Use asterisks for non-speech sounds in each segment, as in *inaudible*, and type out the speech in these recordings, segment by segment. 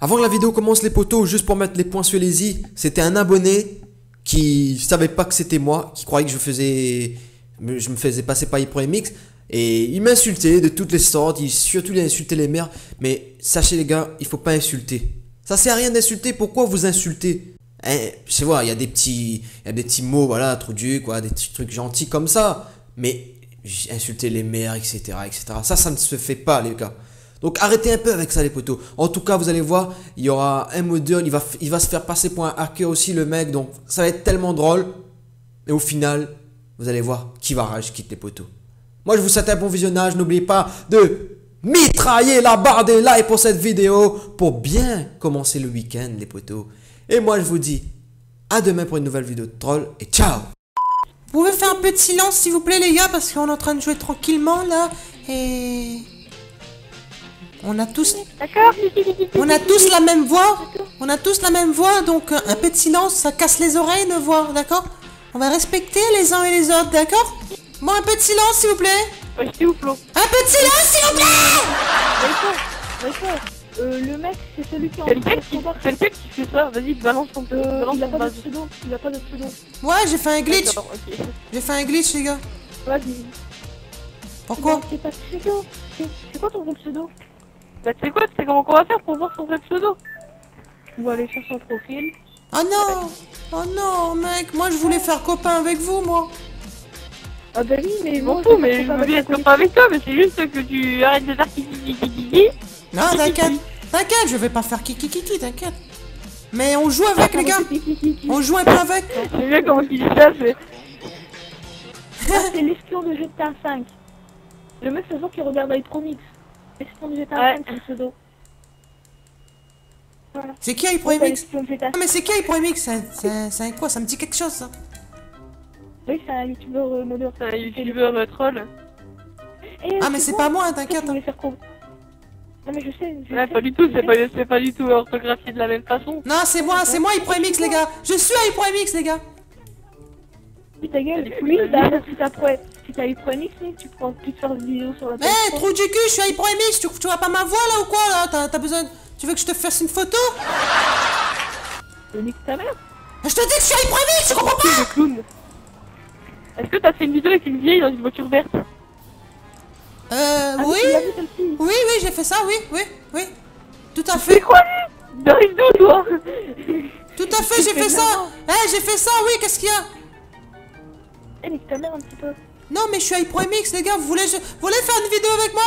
Avant que la vidéo commence les potos, juste pour mettre les points sur les i, c'était un abonné qui savait pas que c'était moi, qui croyait que je faisais, je me faisais passer par mix et il m'insultait de toutes les sortes, il, surtout il insultait les mères, mais sachez les gars, il faut pas insulter. Ça sert à rien d'insulter, pourquoi vous insultez? Hein, Je sais voir, il y a des petits, y a des petits mots, voilà, trop du quoi, des petits trucs gentils comme ça, mais insulter les mères, etc., etc. Ça, ça ne se fait pas, les gars. Donc arrêtez un peu avec ça les potos. En tout cas, vous allez voir, il y aura un va, il va se faire passer pour un hacker aussi le mec. Donc ça va être tellement drôle. Et au final, vous allez voir qui va rage quitte les potos. Moi je vous souhaite un bon visionnage. N'oubliez pas de mitrailler la barre des likes pour cette vidéo pour bien commencer le week-end les potos. Et moi je vous dis à demain pour une nouvelle vidéo de troll et ciao Vous pouvez faire un peu de silence s'il vous plaît les gars parce qu'on est en train de jouer tranquillement là et... On a tous... On a tous la même voix. On a tous la même voix, donc un peu de silence, ça casse les oreilles de voir, d'accord? On va respecter les uns et les autres, d'accord? Bon, un peu de silence, s'il vous plaît. Ouais, s'il vous plaît. Un peu de silence, s'il vous plaît euh, le mec, c'est celui qui a... C'est le mec qui fait ça, vas-y, balance ton... Euh, balance il a pas de pseudo, il a pas de pseudo. Ouais, j'ai fait un glitch. J'ai fait un glitch, les gars. Vas-y. Pourquoi? C'est pas pseudo. C'est quoi ton pseudo? Bah tu sais quoi, tu sais comment on va faire pour voir son vrai pseudo On va aller sur son profil. Oh non Oh non mec, moi je voulais faire copain avec vous moi. Ah bah oui mais bon, fous, mais je veux bien être copain avec toi, mais c'est juste que tu arrêtes de faire kiki kiki Non t'inquiète, t'inquiète, je vais pas faire kiki kiki, t'inquiète. Mais on joue avec les gars. On joue un peu avec. C'est bien comment tu dis ça, c'est... *laughs* c'est l'espion de GTA 5 Le mec c'est ça qui regarde iPromix c'est qui iProMX Ah mais c'est qui iProMX C'est quoi? Ça me dit quelque chose ça Oui c'est un youtubeur euh, modeur, c'est un youtubeur euh, troll. ah mais c'est pas moi, hein, t'inquiète. Non mais je sais. Je pas du tout, c'est pas, pas du tout orthographié de la même façon. Non c'est moi, c'est moi iProMX les gars. Je suis iProMX les gars. Oui ta gueule, oui, bah, si t'as si t'as HyperMX, tu prends plus faire des vidéos sur la. Eh, trou du cul, je suis HyperMX, tu, tu vois pas ma voix là ou quoi là? T'as besoin. Tu veux que je te fasse une photo? Nique ta mère Je te dis que je suis HyperMX, tu comprends pas? le clown. Est-ce que t'as fait une vidéo avec une vieille dans une voiture verte? Euh, ah, oui. Oui, oui, j'ai fait ça, oui, oui, oui. Tout à fait. C'est quoi D'arrive d'où toi Tout à fait, j'ai fait ça Eh, j'ai fait ça, oui, qu'est-ce qu'il y a? Eh, nique ta mère un petit peu. Non, mais je suis HyperMX, les gars. Vous voulez, voulez faire une vidéo avec moi?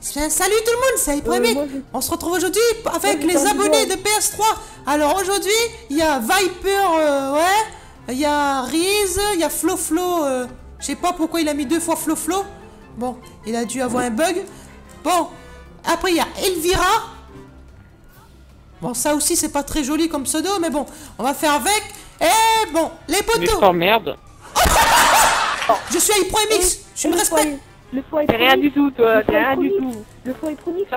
Salut tout le monde, c'est HyperMX. Euh, On se retrouve aujourd'hui avec les abonnés de PS3. Alors aujourd'hui, il y a Viper, euh, ouais. Il y a Riz, il y a Flo Flo. Euh, je sais pas pourquoi il a mis deux fois Flo Flo. Bon, il a dû avoir un bug. Bon, après il y a Elvira. Bon, ça aussi c'est pas très joli comme pseudo, mais bon, on va faire avec. Et bon, les poteaux. merde. Je suis HyperMX Je me respecte. le foie T'es rien du tout, toi, t'es rien du tout. Le foie électronique,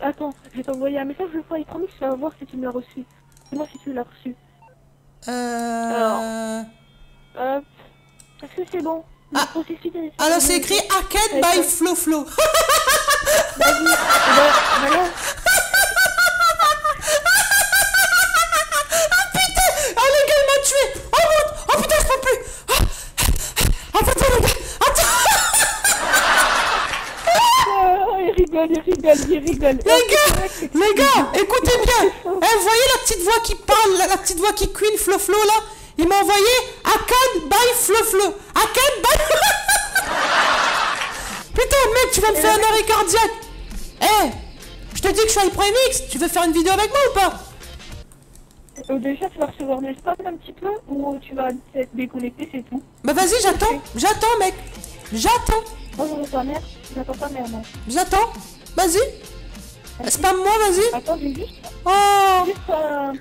Attends, je vais t'envoyer un message, le foie électronique, je vais voir si tu me l'as reçu. Dis-moi si tu l'as reçu. Euh... Alors... Hop. Est-ce que c'est bon? Ah. Alors c'est écrit Arcade by Flo Flo. Vas-y, il rigole, il rigole. Les gars, les gars, écoutez bien. Eh, vous voyez la petite voix qui parle, la, petite voix qui queen Flo Flo là? Il m'a envoyé Akan by Flo Flo. Akan by... *laughs* Putain, mec, tu vas me faire un arrêt cardiaque. Eh, je te dis que je suis Mix. Tu veux faire une vidéo avec moi ou pas? Euh, déjà, tu vas recevoir des spams un petit peu ou tu vas être déconnecté, c'est tout. Bah vas-y, j'attends, j'attends, mec. J'attends. J'entends ta mère. J'attends ta mère, moi. J'attends. Vas-y. Spam-moi, vas-y. Attends, juste. Oh. Juste, euh...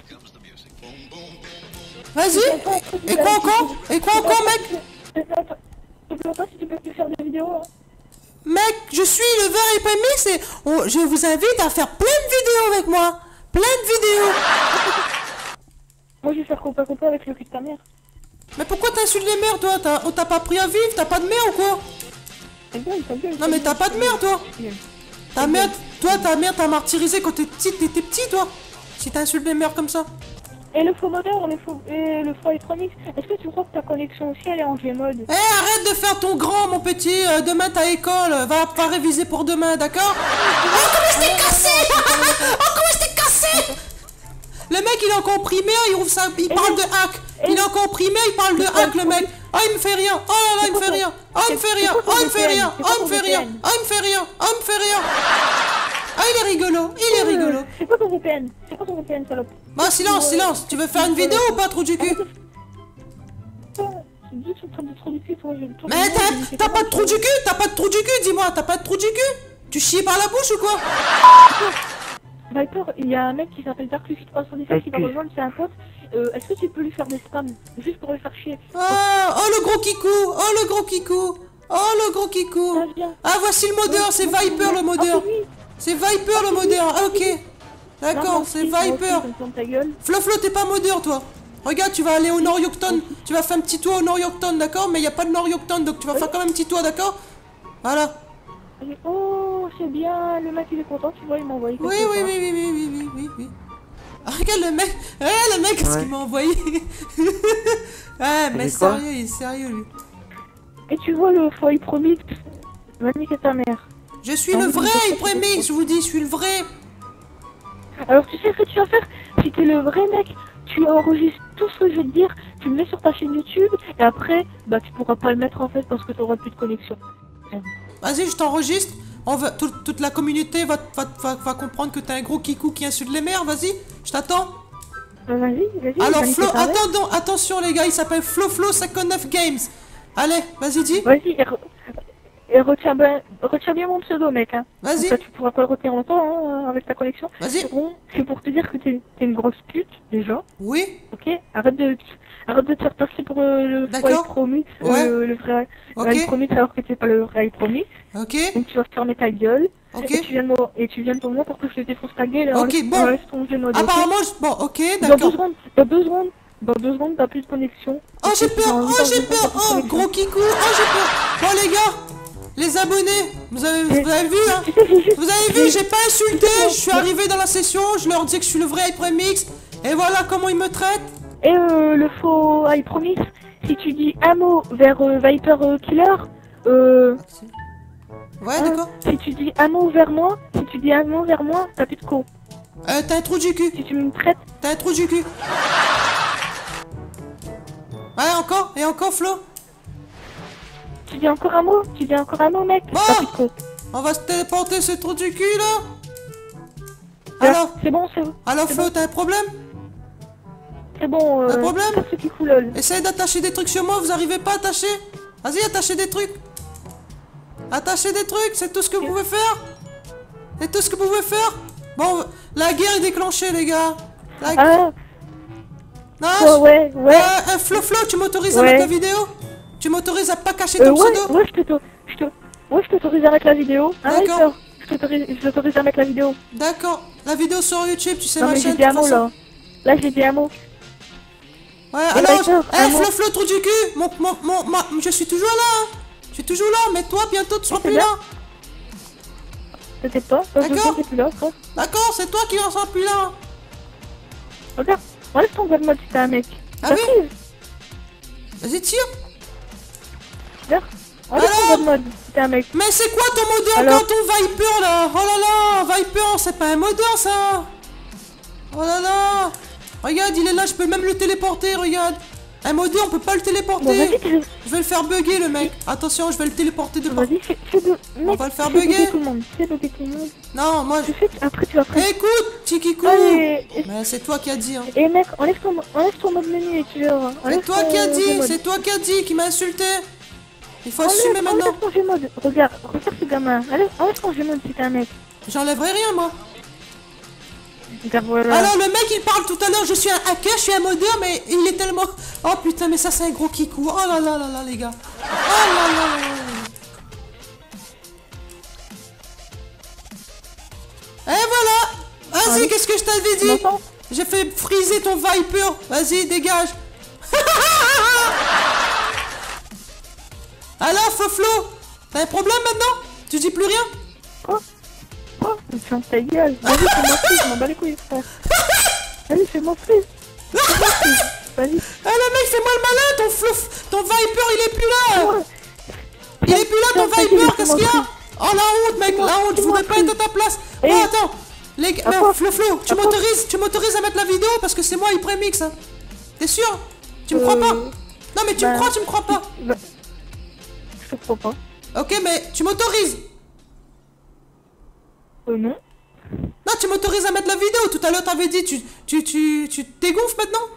Vas-y. Et quoi encore Et quoi encore, mec pas si tu peux plus faire des vidéos. Hein. Mec, je suis le verre et pas et je vous invite à faire plein de vidéos avec moi. Plein de vidéos. moi, je vais faire compas compas avec le cul de ta mère. Mais pourquoi t'insultes les mères, toi On t'a pas pris à vivre T'as pas de mère ou quoi Non mais t'as pas de mère, toi Ta mère, toi, ta mère t'a martyrisé quand t'étais petit, t'étais petit, toi si t'insultes mes mères comme ça. Et le faux modeur, le faux, et le faux électronique, est-ce que tu crois que ta connexion aussi elle est en Gmod? Eh, arrête de faire ton grand, mon petit. euh, demain, t'as école. Va, va réviser pour demain, d'accord? Oh, comment je t'ai cassé Oh, comment je t'ai cassé? Le mec, il est en comprimé, il ouvre ça, il parle de hack. Il est en comprimé, il parle de hack, le mec. Oh, il me fait rien. Oh là là, il me fait rien. Oh, il me fait rien. Oh, il me fait rien. Oh, il me fait rien. Oh, il me fait rien. Oh, il me fait rien. Ah, il est rigolo. Il est rigolo. C'est quoi ton VPN C'est quoi ton VPN, salope Bah, silence, silence. Tu veux faire une vidéo ou pas, trou du cul? Mais t'as- pas de trou du cul? T'as pas de trou du cul, dis-moi, t'as pas de trou du cul? Tu chies par la bouche ou quoi? Viper, il y a un mec qui s'appelle Dark Luffy 317 qui va rejoindre, c'est un pote. Euh, Est-ce que tu peux lui faire des spams Juste pour le faire chier? oh, oh le gros kikou Oh le gros kikou Oh le gros kikou. Ah. Ah voici le modeur, c'est Viper le modeur. Ah, c'est Viper le modeur, ah, ok. D'accord, c'est Viper moi aussi, je me plante ta gueule. Flo Flo, t'es pas modeur toi. Regarde, tu vas aller au Nord Yorkton, tu vas faire un petit tour au Nord Yorkton, d'accord? Mais y a pas de Nord Yorkton, donc tu vas faire quand même un petit tour, d'accord? Voilà. Oh, c'est bien, le mec il est content, tu vois, il m'a envoyé quelque Oui, oui, chose. oui, oui, oui, oui, oui, oui, oui. Ah, regarde le mec, eh, le mec, qu'est-ce qu'il m'a envoyé *laughs* Ouais, mais sérieux, il est sérieux lui. Et tu vois le foyer promis Va niquer ta mère. Je suis Non, le vrai, il je vous dis, je suis le vrai. Alors tu sais ce que tu vas faire? Si t'es le vrai mec, tu enregistres tout ce que je vais te dire, tu le mets sur ta chaîne YouTube, et après, bah tu pourras pas le mettre en fait parce que t'auras plus de connexion. Vas-y, je t'enregistre. On va, toute, toute la communauté va, va, va, va comprendre que t'es un gros kikou qui insulte les mères, vas-y, je t'attends. Euh, vas-y, vas-y. Alors Flo, attendons, attention les gars, il s'appelle Flo Flo 59 Games. Allez, vas-y, dis. Vas-y, et, re- et retiens, bien, retiens bien mon pseudo, mec. Hein. Vas-y. Tu pourras pas le retenir longtemps hein, avec ta connexion. Vas-y. Bon, c'est pour te dire que t'es t'es une grosse pute, déjà. Oui, Ok Arrête de, arrête de te faire passer pour euh, le vrai promis. Ouais. euh, le vrai Ok. vrai promis, alors que t'es pas le vrai promis. ok, Donc tu vas fermer ta gueule. ok. Et tu viens de et tu viens de voir pour que je te défonce ta gueule. Ok, bon. ton Apparemment, je- bon, ok, Dans deux d'accord. secondes, dans deux secondes, dans deux secondes, t'as plus de connexion. Oh j'ai peur, oh j'ai peur, oh gros kikou, oh j'ai peur. Bon les gars, les abonnés, vous avez, vous avez vu hein Vous avez vu, j'ai pas insulté, je suis arrivé dans la session, je leur dis que je suis le vrai Hypremix, et voilà comment ils me traitent. Et euh, le faux I promise, si tu dis un mot vers euh, Viper euh, Killer, euh, Ouais, hein, d'accord. si tu dis un mot vers moi, si tu dis un mot vers moi, t'as plus de con. Euh, t'as un trou du cul, Si tu me traites, t'as un trou du cul. Ouais, encore, et encore Flo tu dis encore un mot, tu dis encore un mot, mec, Bon. t'as plus de con. On va se téléporter ce trou du cul là Alors, C'est bon, c'est bon. alors Flo, t'as un problème? C'est bon, euh, Un problème qui fout lol. Essaye d'attacher des trucs sur moi, vous arrivez pas à attacher Vas-y, attachez des trucs Attachez des trucs, c'est tout ce que vous pouvez faire C'est tout ce que vous pouvez faire Bon, la guerre est déclenchée, les gars La- Ah, Non, ouais, ouais, ouais. Euh, euh, Flo Flo, tu m'autorises à mettre la vidéo? Tu m'autorises à pas cacher Euh, ton ouais, pseudo? ouais, je je te, ouais, t'autorise à mettre la vidéo. D'accord. Je t'autorise, t'autorise à mettre la vidéo. D'accord, la vidéo sur YouTube, tu sais non, ma mais j'ai chaîne dit un de toute mot, façon. là. Là, j'ai dit un mot. Ouais, alors, eh, un mot. Flo Flo, trou du cul mon, mon, mon, ma- Je suis toujours là hein. Je suis toujours là, mais toi, bientôt, tu seras c'est plus là. Dans deux D'accord. D'accord, c'est toi qui en seras plus là Regarde, enlève ton mode si un mec. Ah oui Vas-y, tire Regarde, enlève Alors ton mode si un mec. Mais c'est quoi ton modeur Alors quand ton Viper là? Oh là là Viper, c'est pas un modeur ça Oh là là Regarde, il est là, je peux même le téléporter, regarde Un modeur, on peut pas le téléporter tu- Je vais le faire bugger le mec Attention, je vais le téléporter de partout vas-y, fais, fais de... mec, va le faire bugger. bugger tout le monde. Fais bugger tout le monde. Non, moi après tu vas prendre... Écoute, Tikikou Allez, Mais c'est toi qui as dit hein et mec, enlève ton, enlève ton mode menu et tu verras. C'est toi ton- qui as dit, c'est toi qui as dit, qui m'a insulté Il faut Enlève, assumer maintenant enlève ton Gmod. Regarde, regarde ce gamin. Enlève, enlève ton Gmod t'es un mec. J'enlèverai rien moi voilà. Alors le mec il parle tout à l'heure, je suis un hacker, je suis un modeur, mais il est tellement... Oh putain, mais ça c'est un gros kikou. Oh là là là là les gars. Oh là là là là là. Et voilà Vas-y, qu'est-ce que je t'avais dit J'ai fait friser ton Viper. Vas-y, dégage. *laughs* Alors, Foflo, t'as un problème maintenant? Tu dis plus rien? Fermes ta gueule. Vas-y, c'est ma fille, je m'en bats les couilles, frère. Allez, fais-moi freeze. Vas-y. Eh le mec, fais-moi le malin, ton fluff, ton Viper, il est plus là Ouais. Il est plus là, ton Viper, qu'est-ce qu'il y a? Oh la honte, mec, la honte, je voudrais pas être à ta place Oh, Eh. attends Les gars, Flo, Flo, tu m'autorises, tu m'autorises à mettre la vidéo parce que c'est moi, il prémix, hein T'es sûr? Tu me crois Euh, pas? Non, mais tu me bah- crois, tu me crois pas Bah, Je te crois pas. Ok, mais tu m'autorises Euh, non. Non, tu m'autorises à mettre la vidéo. Tout à l'heure, t'avais dit, tu, tu, tu, tu te dégonfles maintenant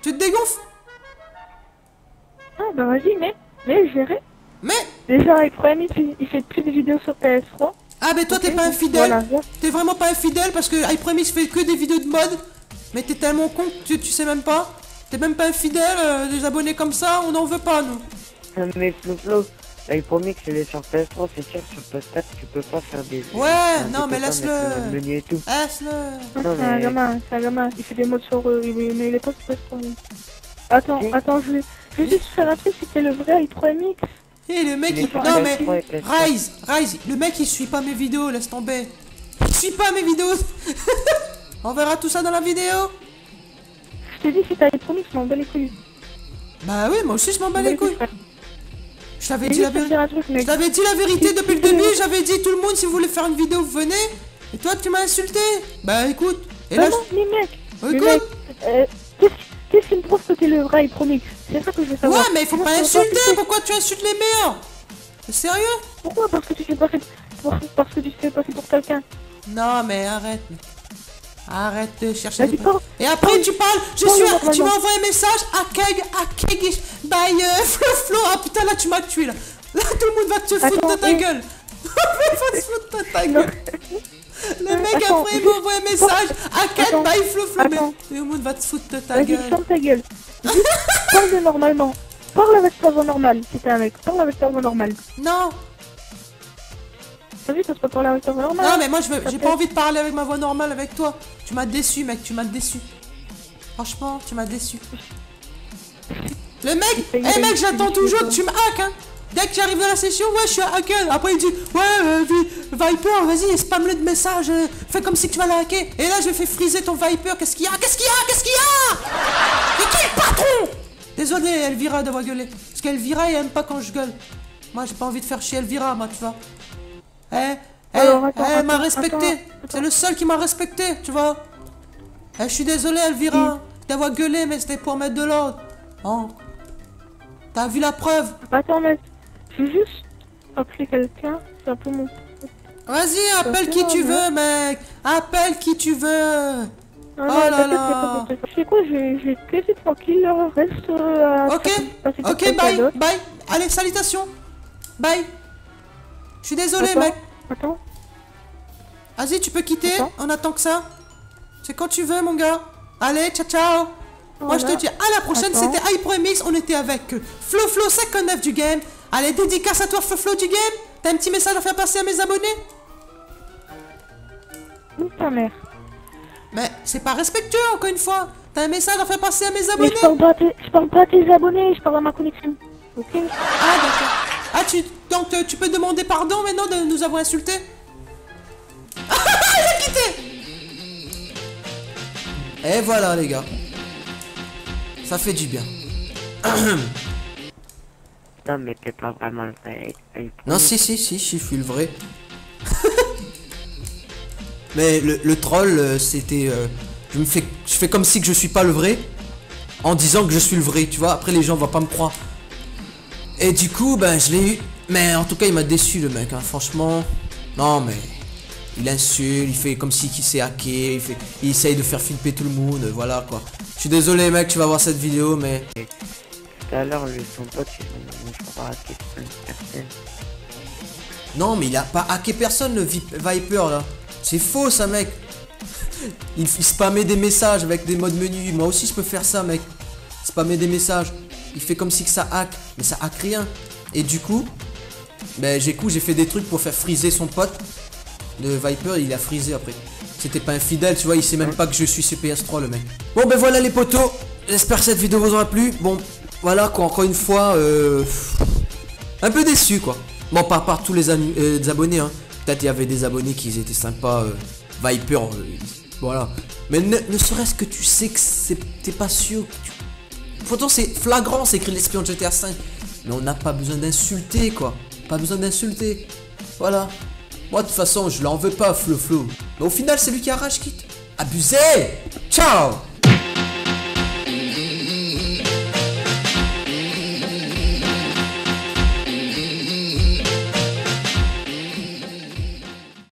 Tu te dégonfles Ah, bah vas-y, mais. Mais je verrai. Mais, Déjà, avec Prime, il, il fait plus de vidéos sur PS3. ah, mais toi, t'es pas infidèle. voilà. T'es vraiment pas infidèle parce que iPremis fait que des vidéos de mode. Mais t'es tellement con que tu, tu sais même pas. T'es même pas infidèle. euh, des abonnés comme ça, on n'en veut pas, nous. Non, mais Flo Flo, là, il promet que c'est les sur PS3, c'est sûr, sur PS4, tu peux pas faire des... Ouais, enfin, non, mais laisse-le. le menu et tout. Laisse-le. Non, C'est un mais- gamin, c'est un gamin. Il fait des modes sur. Il- mais il est pas sur PS3. lui. Attends, attends, je vais, je vais juste faire un truc. C'était le vrai i3MX. Et le mec, Il est il... Non, mais... PS3 et PS4. Rise, Rise, le mec, il suit pas mes vidéos, laisse tomber. Il suit pas mes vidéos. *laughs* on verra tout ça dans la vidéo. Je t'ai dit, si t'as i3MX, je m'en bats les couilles. Bah oui, moi aussi, je m'en bats les couilles. Je t'avais Je dit la Je dit la vérité depuis le début, j'avais dit tout le monde si vous voulez faire une vidéo, vous venez. Et toi tu m'as insulté. Bah écoute. Et Non, là, non, mais mec, je- mais écoute. euh, qu'est-ce qui me prouve que t'es le vrai i3MX C'est ça que je veux Ouais, savoir. mais il faut pas je insulter. Pourquoi tu insultes les meilleurs? T'es sérieux? Pourquoi? Parce que tu fais passer pour, parce que tu fais passer pour quelqu'un. Non, mais arrête. Arrête de chercher des. Et après tu parles, je suis, tu m'as envoyé un message à Keg, à Keg, by euh, *laughs* Flo Flo. Ah putain là tu m'as tué là. Là tout le monde va te foutre de ta gueule. *laughs* Va se foutre de ta gueule. Le mec Attends, après il m'a envoyé un message à Keg, by Flo Flo. Mais tout le monde va te foutre de ta gueule. ferme ta gueule. Parle normalement. Parle avec ta voix normale, si t'es un mec. Parle avec ta voix normale. Non, T'as vu, ça se peut parler avec ta voix normale non mais moi je veux- Ça j'ai pas envie de parler avec ma voix normale avec toi. Tu m'as déçu mec, tu m'as déçu. Franchement, tu m'as déçu. Le mec, eh mec, j'attends toujours que tu me hack hein. Dès que j'arrive dans la session, ouais, je suis hacker. Après, il dit, ouais, euh, Vi- Viper, vas-y, spam-le de messages. euh, fais comme si tu vas la hacker. Et là, je fais friser ton Viper. Qu'est-ce qu'il y a? Qu'est-ce qu'il y a? Qu'est-ce qu'il y a? Mais qui est le patron? Désolé, Elvira, d'avoir gueulé. Parce qu'Elvira, elle aime pas quand je gueule. Moi, j'ai pas envie de faire chier Elvira, moi, tu vois. Eh, eh, Alors, attends, eh, elle m'a respecté. C'est le seul qui m'a respecté, tu vois. Eh, je suis désolé, Elvira, d'avoir gueulé, mais c'était pour mettre de l'ordre. Hein T'as vu la preuve? Attends, mec. Je vais juste appeler quelqu'un. C'est un peu mon. Vas-y, appelle qui tu veux, mec. Appelle qui tu veux. Oh là là. sais quoi, je vais te laisser tranquille. Reste euh. Ok, ok, bye, bye. Allez, salutations. Bye. Je suis désolé, mec. Attends. Vas-y, tu peux quitter. Attends. On attend que ça. C'est quand tu veux, mon gars. Allez, ciao, ciao. Moi, je te dis à la prochaine. C'était iProMix. On était avec euh, Flo Flo 59 du game. Allez, dédicace à toi, Flo Flo du game. T'as un petit message à faire passer à mes abonnés? Où ta mère? Mais c'est pas respectueux, encore une fois. T'as un message à faire passer à mes abonnés je parle pas à tes, je parle pas à tes abonnés, je parle à ma connexion. Ok? Ah d'accord. Ah tu donc euh, tu peux demander pardon maintenant de nous avoir insultés? Ah *laughs* il a quitté Et voilà les gars. Ça fait du bien. *coughs* Non, mais t'es pas vraiment le vrai. Non, si, si, si, je suis le vrai. *laughs* Mais le, le troll, euh, c'était. euh, je me fais, je fais comme si que je suis pas le vrai, en disant que je suis le vrai, tu vois. Après, les gens vont pas me croire. Et du coup, ben, je l'ai eu. Mais en tout cas, il m'a déçu le mec, hein, franchement. Non, mais il insulte, il fait comme si qu'il s'est hacké, il fait, il essaye de faire flipper tout le monde, voilà quoi. Je suis désolé, mec, tu vas voir cette vidéo, mais Tout à l'heure, son pote, je crois, hacké plein de personnes. Non, mais il a pas hacké personne le Vi- Viper là. C'est faux ça, mec. Il, il spammait des messages avec des modes menu. Moi aussi, je peux faire ça, mec. Spammer des messages. Il fait comme si que ça hack, mais ça hack rien. Et du coup, ben j'ai coup, j'ai fait des trucs pour faire friser son pote. Le Viper, il a frisé après. C'était pas infidèle, tu vois, il sait même pas que je suis CPS3 le mec. Bon ben voilà les potos. J'espère que cette vidéo vous aura plu. Bon, voilà quoi, encore une fois, euh, un peu déçu quoi. Bon, par par tous les, euh, des abonnés, hein. Peut-être il y avait des abonnés qui étaient sympas. euh, Viper, Voilà. Mais ne, serait-ce que tu sais que t'es pas sûr. Pourtant, c'est flagrant, c'est écrit l'espion de GTA 5. Mais on n'a pas besoin d'insulter, quoi. Pas besoin d'insulter. Voilà. Moi, de toute façon, je l'en veux pas, Flo Flo. Mais au final, c'est lui qui a rage quitte. Abusé Ciao